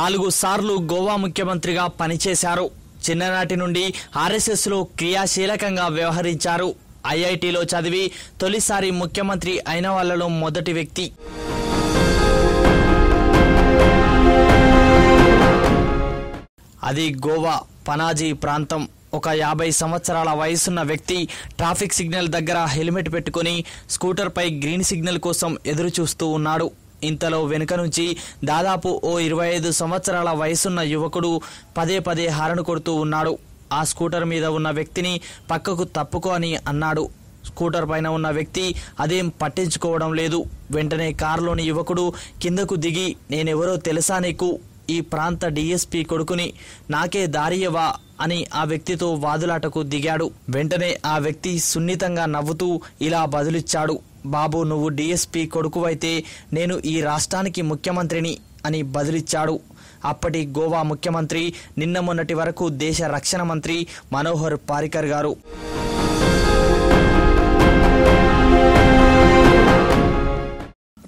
నాలుగు సార్లు గోవా ముఖ్యమంత్రిగా పనిచేశారు. చిన్ననాటి నుండి ఆర్ఎస్ఎస్లో క్రియాశీలకంగా వ్యవహరించారు. ఐఐటిలో చదివి తొలిసారి ముఖ్యమంత్రి అయిన వాళ్ళలో మొదటి వ్యక్తి. అది గోవా పనాజీ ప్రాంతం. ఒక యాభై సంవత్సరాల వయసున్న వ్యక్తి ట్రాఫిక్ సిగ్నల్ దగ్గర హెల్మెట్ పెట్టుకుని స్కూటర్పై గ్రీన్ సిగ్నల్ కోసం ఎదురు చూస్తూ ఉన్నాడు. ఇంతలో వెనుక నుంచి దాదాపు ఓ ఇరవై ఐదు సంవత్సరాల వయసున్న యువకుడు పదే పదే హారను కొడుతూ ఉన్నాడు. ఆ స్కూటర్ మీద ఉన్న వ్యక్తిని పక్కకు తప్పుకో అని అన్నాడు. స్కూటర్ పైన ఉన్న వ్యక్తి అదేం పట్టించుకోవడం లేదు. వెంటనే కారులోని యువకుడు కిందకు దిగి నేనెవరో తెలుసా నీకు? ఈ ప్రాంత డీఎస్పీ కొడుకుని. నాకే దారియవా అని ఆ వ్యక్తితో వాదులాటకు దిగాడు. వెంటనే ఆ వ్యక్తి సున్నితంగా నవ్వుతూ ఇలా బదులిచ్చాడు. బాబు నువ్వు డీఎస్పీ కొడుకువైతే నేను ఈ రాష్ట్రానికి ముఖ్యమంత్రిని అని బదులిచ్చాడు. అప్పటి గోవా ముఖ్యమంత్రి నిన్న మొన్నటి వరకు దేశ రక్షణ మంత్రి మనోహర్ పారికర్ గారు.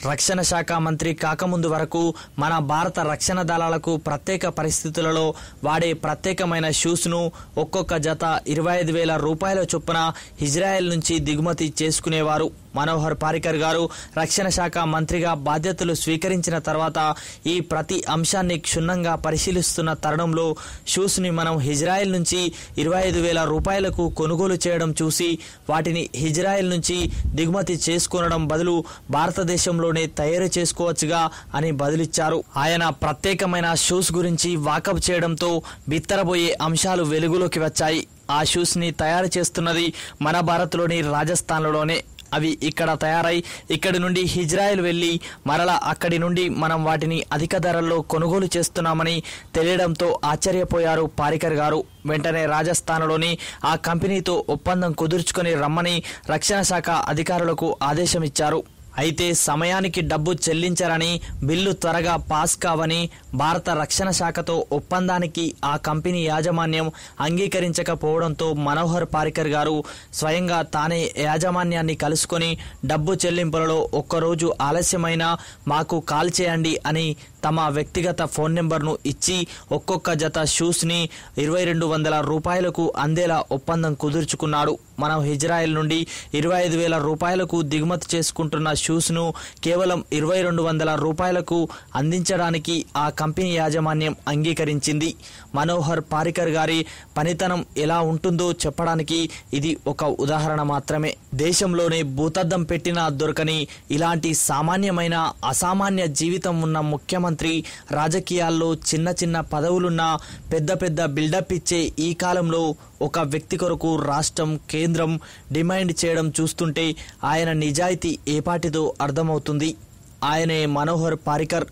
రక్షణ శాఖ మంత్రి కాకముందు వరకు మన భారత రక్షణ దళాలకు ప్రత్యేక పరిస్థితులలో వాడే ప్రత్యేకమైన షూస్ను ఒక్కొక్క జత ఇరవై ఐదు వేల రూపాయల చొప్పున ఇజ్రాయెల్ నుంచి దిగుమతి చేసుకునేవారు. మనోహర్ పారికర్ గారు రక్షణ శాఖ మంత్రిగా బాధ్యతలు స్వీకరించిన తర్వాత ఈ ప్రతి అంశాన్ని క్షుణ్ణంగా పరిశీలిస్తున్న తరుణంలో షూస్ని మనం ఇజ్రాయెల్ నుంచి ఇరవై ఐదు వేల రూపాయలకు కొనుగోలు చేయడం చూసి వాటిని ఇజ్రాయెల్ నుంచి దిగుమతి చేసుకొనడం బదులు భారతదేశంలోనే తయారు చేసుకోవచ్చుగా అని బదులిచ్చారు. ఆయన ప్రత్యేకమైన షూస్ గురించి వాకప్ చేయడంతో బిత్తరబోయే అంశాలు వెలుగులోకి వచ్చాయి. ఆ షూస్ని తయారు చేస్తున్నది మన భారత్లోని రాజస్థాన్లోనే. అవి ఇక్కడ తయారై ఇక్కడి నుండి హిజ్రాయిల్ వెళ్ళి మరలా అక్కడి నుండి మనం వాటిని అధిక ధరల్లో కొనుగోలు చేస్తున్నామని తెలియడంతో ఆశ్చర్యపోయారు పారికర్ గారు. వెంటనే రాజస్థాన్లోని ఆ కంపెనీతో ఒప్పందం కుదుర్చుకొని రమ్మని రక్షణ శాఖ అధికారులకు ఆదేశమిచ్చారు. అయితే సమయానికి డబ్బు చెల్లించరని బిల్లు త్వరగా పాస్ కావని భారత రక్షణ శాఖతో ఒప్పందానికి ఆ కంపెనీ యాజమాన్యం అంగీకరించకపోవడంతో మనోహర్ పారికర్ గారు స్వయంగా తానే యాజమాన్యాన్ని కలుసుకొని డబ్బు చెల్లింపులలో ఒక్కరోజు ఆలస్యమైనా మాకు కాల్ చేయండి అని తమ వ్యక్తిగత ఫోన్ నెంబర్ను ఇచ్చి ఒక్కొక్క జత షూస్ని ఇరవై రెండు వందల రూపాయలకు అందేలా ఒప్పందం కుదుర్చుకున్నాడు. మనం ఇజ్రాయెల్ నుండి ఇరవై ఐదు వేల రూపాయలకు దిగుమతి చేసుకుంటున్న షూస్ను కేవలం ఇరవై రెండు వందల రూపాయలకు అందించడానికి ఆ కంపెనీ యాజమాన్యం అంగీకరించింది. మనోహర్ పారికర్ గారి పనితనం ఎలా ఉంటుందో చెప్పడానికి ఇది ఒక ఉదాహరణ మాత్రమే. దేశంలోనే భూతద్దం పెట్టినా దొరకని ఇలాంటి సామాన్యమైన అసామాన్య జీవితం ఉన్న ముఖ్యమంత్రి రాజకీయాల్లో చిన్న చిన్న పదవులున్న పెద్ద పెద్ద బిల్డప్ ఇచ్చే ఈ కాలంలో ఒక వ్యక్తి కొరకు రాష్ట్రం కేంద్రం డిమాండ్ చేయడం చూస్తుంటే ఆయన నిజాయితీ ఏపాటిదో అర్థమవుతుంది. ఆయనే మనోహర్ పారికర్.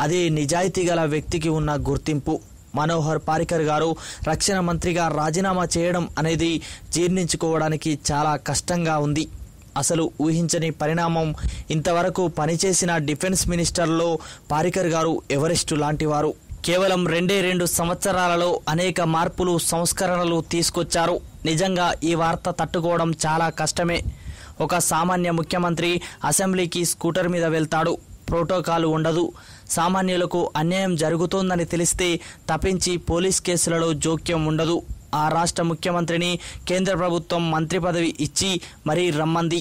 అదే నిజాయితీ గల వ్యక్తికి ఉన్న గుర్తింపు. మనోహర్ పారికర్ గారు రక్షణ మంత్రిగా రాజీనామా చేయడం అనేది జీర్ణించుకోవడానికి చాలా కష్టంగా ఉంది. అసలు ఊహించని పరిణామం. ఇంతవరకు పనిచేసిన డిఫెన్స్ మినిస్టర్లో పారికర్ గారు ఎవరెస్టు లాంటివారు. కేవలం రెండే రెండు సంవత్సరాలలో అనేక మార్పులు సంస్కరణలు తీసుకొచ్చారు. నిజంగా ఈ వార్త తట్టుకోవడం చాలా కష్టమే. ఒక సామాన్య ముఖ్యమంత్రి అసెంబ్లీకి స్కూటర్ మీద వెళ్తాడు. ప్రోటోకాల్ ఉండదు. సామాన్యులకు అన్యాయం జరుగుతోందని తెలిస్తే తప్పించి పోలీస్ కేసులలో జోక్యం ఉండదు. ఆ రాష్ట్ర ముఖ్యమంత్రిని కేంద్ర ప్రభుత్వం మంత్రి పదవి ఇచ్చి మరీ రమ్మంది.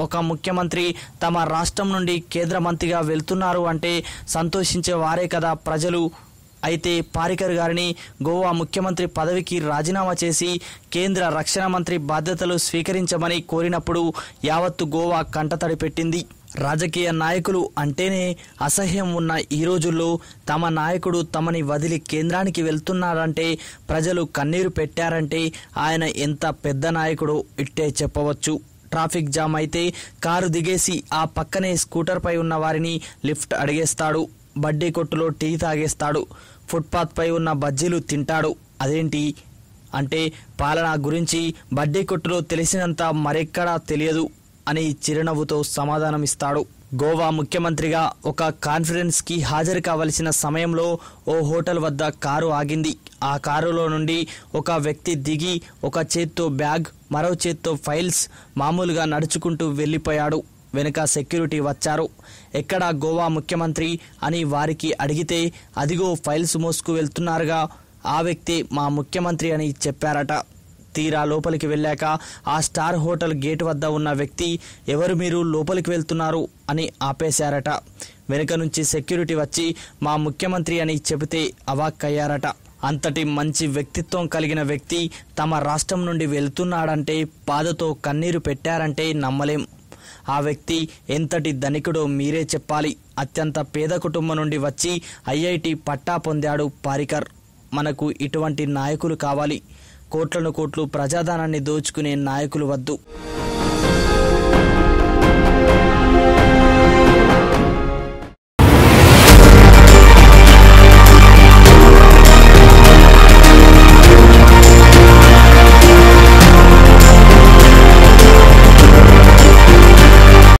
ఒక ముఖ్యమంత్రి తమ రాష్ట్రం నుండి కేంద్ర మంత్రిగా వెళ్తున్నారు అంటే సంతోషించే వారే కదా ప్రజలు. అయితే పారికర్ గారిని గోవా ముఖ్యమంత్రి పదవికి రాజీనామా చేసి కేంద్ర రక్షణ మంత్రి బాధ్యతలు స్వీకరించమని కోరినప్పుడు యావత్తు గోవా కంటతడి పెట్టింది. రాజకీయ నాయకులు అంటేనే అసహ్యం ఉన్న ఈ రోజుల్లో తమ నాయకుడు తమని వదిలి కేంద్రానికి వెళ్తున్నారంటే ప్రజలు కన్నీరు పెట్టారంటే ఆయన ఎంత పెద్ద నాయకుడో ఇట్టే చెప్పవచ్చు. ట్రాఫిక్ జామ్ అయితే కారు దిగేసి ఆ పక్కనే స్కూటర్పై ఉన్న వారిని లిఫ్ట్ అడిగేస్తాడు. బడ్డీ కొట్టులో టీ తాగేస్తాడు. ఫుట్పాత్పై ఉన్న బజ్జీలు తింటాడు. అదేంటి? అంటే పాలన గురించి బడ్డీ కొట్టులో తెలిసినంత మరెక్కడా తెలియదు. అని చిరునవ్వుతో సమాధానమిస్తాడు. గోవా ముఖ్యమంత్రిగా ఒక కాన్ఫరెన్స్కి హాజరు కావలసిన సమయంలో ఓ హోటల్ వద్ద కారు ఆగింది. ఆ కారులో నుండి ఒక వ్యక్తి దిగి ఒక చేత్తో బ్యాగ్ మరో చేత్తో ఫైల్స్ మామూలుగా నడుచుకుంటూ వెళ్ళిపోయాడు. వెనుక సెక్యూరిటీ వచ్చారు. ఎక్కడ గోవా ముఖ్యమంత్రి అని వారికి అడిగితే అదిగో ఫైల్స్ మోసుకు వెళ్తున్నారుగా ఆ వ్యక్తి మా ముఖ్యమంత్రి అని చెప్పారట. తీరా లోపలికి వెళ్ళాక ఆ స్టార్ హోటల్ గేట్ వద్ద ఉన్న వ్యక్తి ఎవరు మీరు? లోపలికి వెళ్తున్నారు అని ఆపేశారట. వెనుక నుంచి సెక్యూరిటీ వచ్చి మా ముఖ్యమంత్రి అని చెబితే అవాక్కయ్యారట. అంతటి మంచి వ్యక్తిత్వం కలిగిన వ్యక్తి తమ రాష్ట్రం నుండి వెళ్తున్నాడంటే బాధతో కన్నీరు పెట్టారంటే నమ్మలేం. ఆ వ్యక్తి ఎంతటి ధనికుడో మీరే చెప్పాలి. అత్యంత పేద కుటుంబం నుండి వచ్చి ఐఐటి పట్టా పొందాడు పారికర్. మనకు ఇటువంటి నాయకులు కావాలి. కోట్లను కోట్లు ప్రజాధనాన్ని దోచుకునే నాయకులు వద్దు.